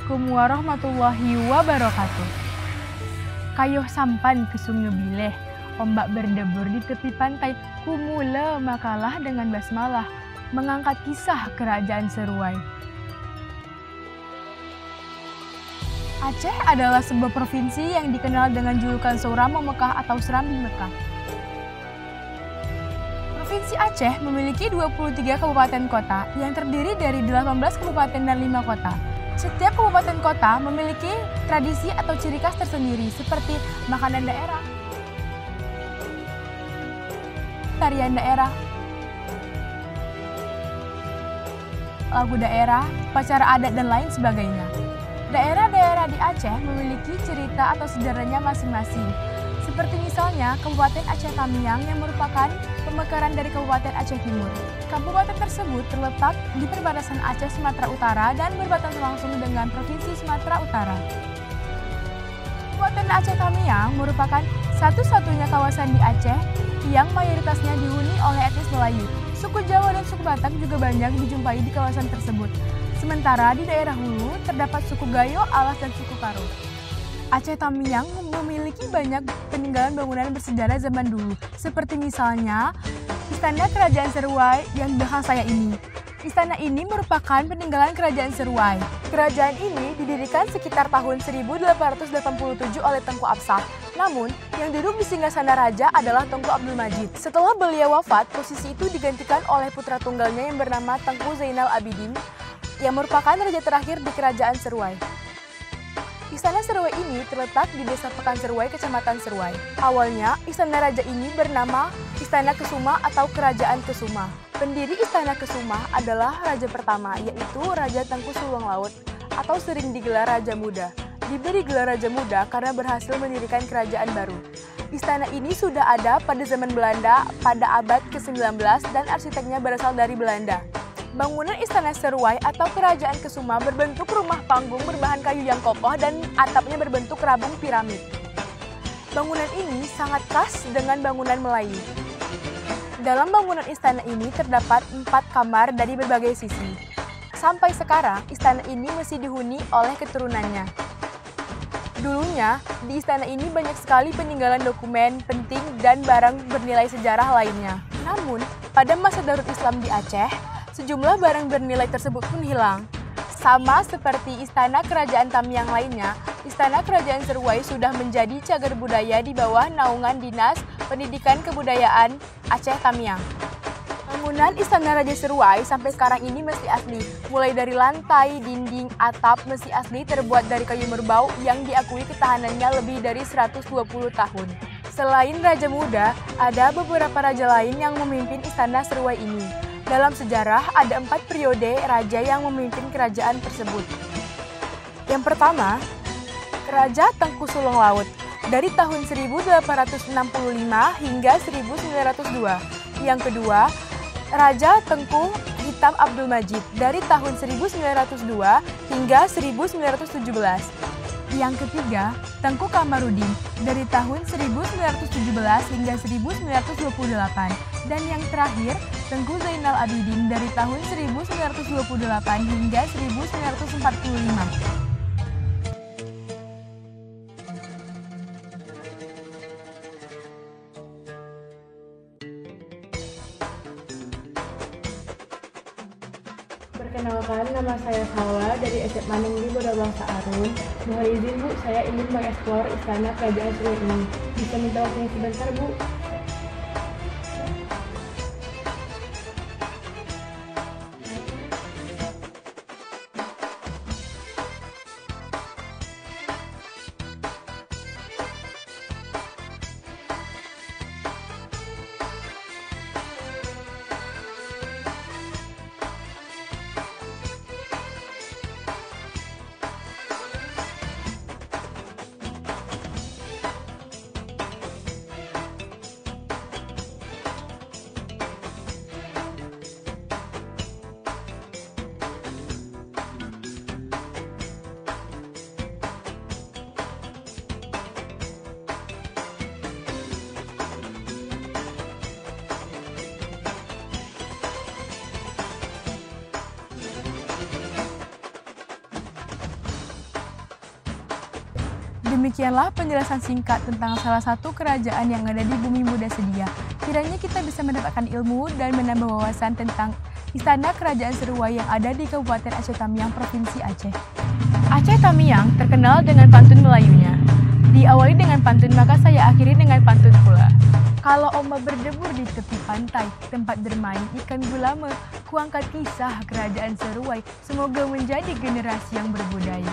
Assalamualaikum warahmatullahi wabarakatuh. Kayuh sampan ke sungai bileh, ombak berdebur di tepi pantai, kumula makalah dengan basmalah, mengangkat kisah kerajaan Seruai. Aceh adalah sebuah provinsi yang dikenal dengan julukan Suramo Mekah atau Serambi Mekah. Provinsi Aceh memiliki 23 kabupaten kota yang terdiri dari 18 kabupaten dan 5 kota. Setiap kabupaten kota memiliki tradisi atau ciri khas tersendiri seperti makanan daerah, tarian daerah, lagu daerah, upacara adat, dan lain sebagainya. Daerah-daerah di Aceh memiliki cerita atau sejarahnya masing-masing. Seperti misalnya Kabupaten Aceh Tamiang yang merupakan pemekaran dari Kabupaten Aceh Timur. Kabupaten tersebut terletak di perbatasan Aceh Sumatera Utara dan berbatasan langsung dengan Provinsi Sumatera Utara. Kabupaten Aceh Tamiang merupakan satu-satunya kawasan di Aceh yang mayoritasnya dihuni oleh etnis Melayu. Suku Jawa dan suku Batak juga banyak dijumpai di kawasan tersebut. Sementara di daerah hulu terdapat suku Gayo, Alas, dan suku Karo. Aceh Tamiang memiliki banyak peninggalan bangunan bersejarah zaman dulu, seperti misalnya Istana Kerajaan Seruai yang belakang saya ini. Istana ini merupakan peninggalan Kerajaan Seruai. Kerajaan ini didirikan sekitar tahun 1887 oleh Tengku Absah. Namun, yang duduk di singgasana raja adalah Tengku Abdul Majid. Setelah beliau wafat, posisi itu digantikan oleh putra tunggalnya yang bernama Tengku Zainal Abidin, yang merupakan raja terakhir di Kerajaan Seruai. Istana Seruai ini terletak di Desa Pekan Seruai, Kecamatan Seruai. Awalnya, Istana Raja ini bernama Istana Kesuma atau Kerajaan Kesuma. Pendiri Istana Kesuma adalah raja pertama, yaitu Raja Tengku Sulung Laut, atau sering digelar Raja Muda. Diberi gelar Raja Muda karena berhasil mendirikan kerajaan baru. Istana ini sudah ada pada zaman Belanda pada abad ke-19 dan arsiteknya berasal dari Belanda. Bangunan Istana Seruai atau Kerajaan Kesuma berbentuk rumah panggung berbahan kayu yang kokoh dan atapnya berbentuk rabung piramid. Bangunan ini sangat khas dengan bangunan Melayu. Dalam bangunan istana ini terdapat empat kamar dari berbagai sisi. Sampai sekarang, istana ini masih dihuni oleh keturunannya. Dulunya, di istana ini banyak sekali peninggalan dokumen penting dan barang bernilai sejarah lainnya. Namun, pada masa Darut Islam di Aceh, Sejumlah barang bernilai tersebut pun hilang. Sama seperti istana kerajaan Tamiang lainnya, istana kerajaan Seruai sudah menjadi cagar budaya di bawah naungan Dinas Pendidikan Kebudayaan Aceh Tamiang. Bangunan Istana Raja Seruai sampai sekarang ini masih asli. Mulai dari lantai, dinding, atap masih asli terbuat dari kayu merbau yang diakui ketahanannya lebih dari 120 tahun. Selain Raja Muda, ada beberapa raja lain yang memimpin Istana Seruai ini. Dalam sejarah, ada empat periode raja yang memimpin kerajaan tersebut. Yang pertama, Raja Tengku Sulung Laut dari tahun 1865 hingga 1902. Yang kedua, Raja Tengku Hitam Abdul Majid dari tahun 1902 hingga 1917. Yang ketiga, Tengku Kamarudin dari tahun 1917 hingga 1928. Dan yang terakhir, Tengku Zainal Abidin dari tahun 1928 hingga 1945. Perkenalkan, nama saya Salwa dari SMA Negeri Bangsa Arun. Mohon izin Bu, saya ingin mengeksplor istana kerajaan Sulu ini. Bisa minta waktunya sebentar Bu? Demikianlah penjelasan singkat tentang salah satu kerajaan yang ada di bumi Buddha sedia. Kiranya kita bisa mendapatkan ilmu dan menambah wawasan tentang istana kerajaan Seruai yang ada di Kabupaten Aceh Tamiang, Provinsi Aceh. Aceh Tamiang terkenal dengan pantun Melayunya. Diawali dengan pantun, maka saya akhiri dengan pantun pula. Kalau ombak berdebur di tepi pantai, tempat bermain ikan gulama, kuangkat kisah kerajaan Seruai, semoga menjadi generasi yang berbudaya.